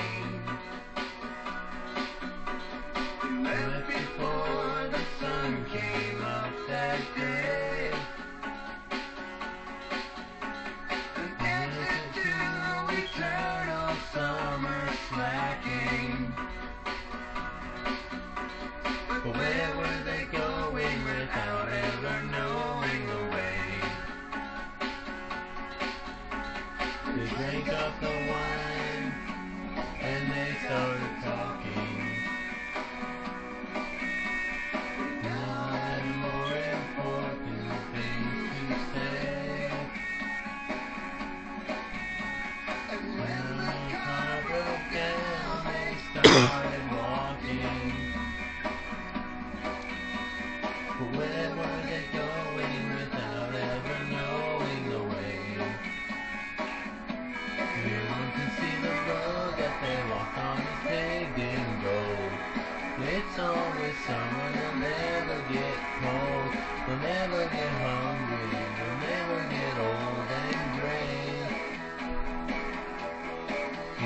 name.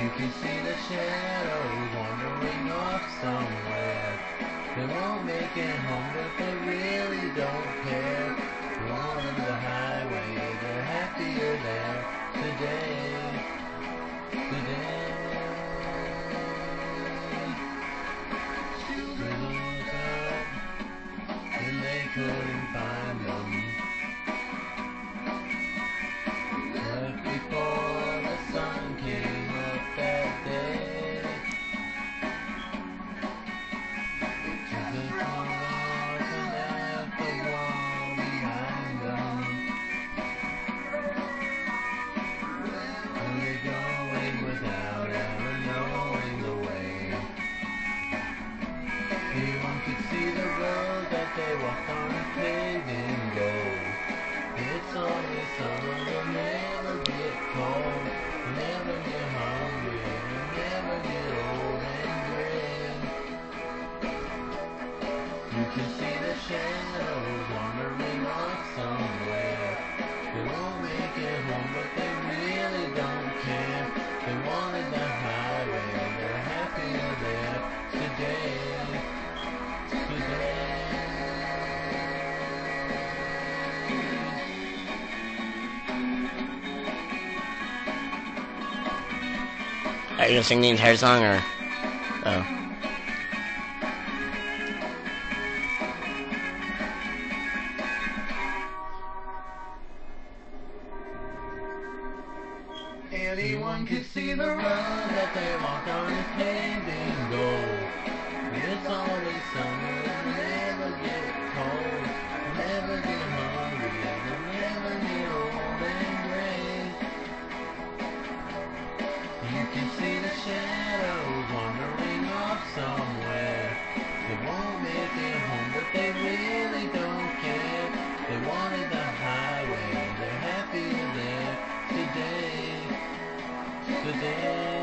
You can see the shadows wandering off somewhere. They won't make it home, but they really don't care. Along the highway, they're happier there today. Today. They look up, and they couldn't road they walked on is paved in. It's only summer, they'll never get cold, never get hungry, they'll never get old and gray. You can see the shadows wandering off somewhere. They won't make it home, Are you gonna sing the entire song or? Oh. Anyone could see the road that they walk on is paved in gold. It's always summer, never get cold, never get hungry, and never get old and gray. You can see shadows wandering off somewhere. They won't make it home, but they really don't care. They wanted the highway, they're happy there today. Today.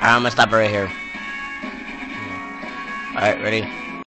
I'm gonna stop right here. Alright, ready?